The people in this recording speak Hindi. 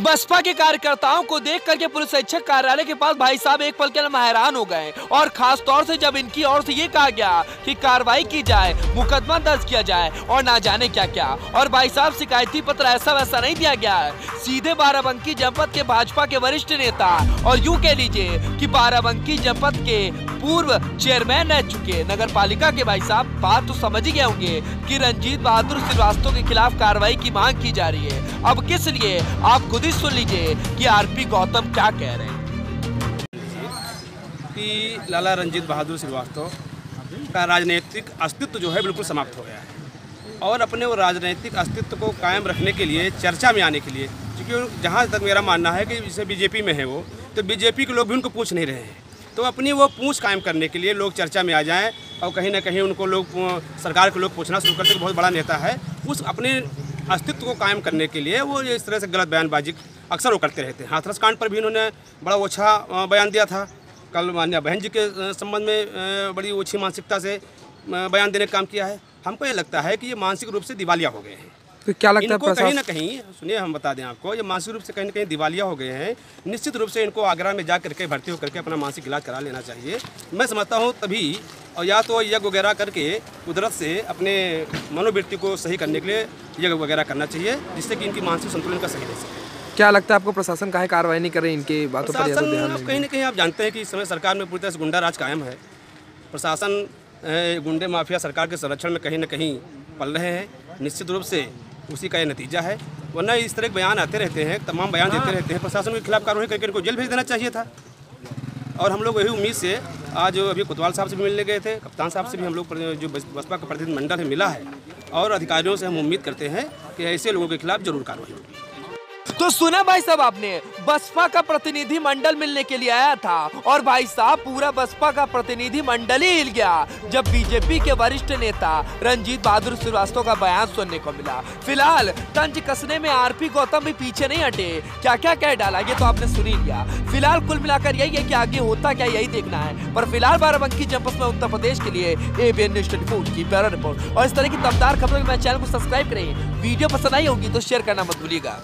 बसपा के कार्यकर्ताओं को देख करके पुलिस अधीक्षक कार्यालय के पास भाई साहब एक पल के लिए हैरान हो गए और खास तौर से जब इनकी ओर से ये कहा गया कि कार्रवाई की जाए, मुकदमा दर्ज किया जाए और ना जाने क्या क्या और भाई साहब शिकायती पत्र ऐसा वैसा नहीं दिया गया है। सीधे बाराबंकी जनपद के भाजपा के वरिष्ठ नेता और यूँ कह लीजिए कि बाराबंकी जनपद के पूर्व चेयरमैन रह चुके। नगर पालिका के भाई साहब, बात तो समझ ही गए होंगे कि रंजीत बहादुर श्रीवास्तव के खिलाफ कार्रवाई की मांग की जा रही है। अब किस लिए? आप खुद ही सुन लीजिए कि आरपी गौतम क्या कह रहे हैं। कि लाला रंजीत बहादुर श्रीवास्तव का राजनीतिक अस्तित्व जो है बिल्कुल समाप्त हो गया है। और अपने वो राजनीतिक अस्तित्व को कायम रखने के लिए, चर्चा में आने के लिए, क्योंकि जहाँ तक मेरा मानना है कि जैसे बीजेपी में है वो तो बीजेपी के लोग भी उनको पूछ नहीं रहे हैं। तो अपनी वो पूछ कायम करने के लिए लोग चर्चा में आ जाएँ और कहीं ना कहीं उनको लोग सरकार के लोग पूछना शुरू करते बहुत बड़ा नेता है। उस अपने अस्तित्व को कायम करने के लिए वो इस तरह से गलत बयानबाजी अक्सर वो करते रहते हैं। हाथरस कांड पर भी उन्होंने बड़ा ओछा बयान दिया था। कल मान्य बहन जी के संबंध में बड़ी ओछी मानसिकता से बयान देने का काम किया है। हमको ये लगता है कि ये मानसिक रूप से दिवालिया हो गए हैं। तो क्या लगता है कहीं ना कहीं सुनिए हम बता दें आपको ये मानसिक रूप से कहीं ना कहीं दिवालिया हो गए हैं। निश्चित रूप से इनको आगरा में जा करके भर्ती होकर के अपना मानसिक इलाज करा लेना चाहिए। मैं समझता हूँ तभी और या तो यज्ञ वगैरह करके कुदरत से अपने मनोवृत्ति को सही करने के लिए यज्ञ वगैरह करना चाहिए जिससे कि इनकी मानसिक संतुलन का सही रह सके। क्या लगता है आपको प्रशासन का कार्रवाई नहीं कर रही इनकी बातों पर ध्यान कहीं ना कहीं आप जानते हैं कि इस समय सरकार में पूरी तरह से गुंडा राज कायम है। प्रशासन गुंडे माफिया सरकार के संरक्षण में कहीं ना कहीं पल रहे हैं। निश्चित रूप से उसी का ये नतीजा है। वरना इस तरह के बयान आते रहते हैं तमाम बयान देते हाँ। रहते हैं। प्रशासन के खिलाफ कार्रवाई करके इनको जेल भेज देना चाहिए था। और हम लोग यही उम्मीद से आज अभी कोतवाल साहब से भी मिलने गए थे कप्तान साहब से भी हम लोग जो बसपा का प्रतिनिधिमंडल है मिला है। और अधिकारियों से हम उम्मीद करते हैं कि ऐसे लोगों के खिलाफ ज़रूर कार्रवाई होगी। तो सुना भाई साहब आपने, बसपा का प्रतिनिधि मंडल मिलने के लिए आया था और भाई साहब पूरा बसपा का प्रतिनिधि मंडल ही हिल गया, जब बीजेपी के वरिष्ठ नेता रंजीत बहादुर श्रीवास्तव का बयान सुनने को मिला। फ़िलहाल, तंज कसने में आरपी गौतम भी पीछे नहीं हटे। क्या क्या कह डाला, ये तो आपने सुन लिया। फ़िलहाल कुल मिलाकर यही है की आगे होता क्या, यही देखना है। पर फ़िलहाल बाराबंकी जनपद में उत्तर प्रदेश के लिए एबीएन न्यूज़ ट्वेंटी की रिपोर्ट। और इस तरह की दमदार खबरों के मैं चैनल को सब्सक्राइब करें। वीडियो पसंद आई होगी तो शेयर करना मत भूलिएगा।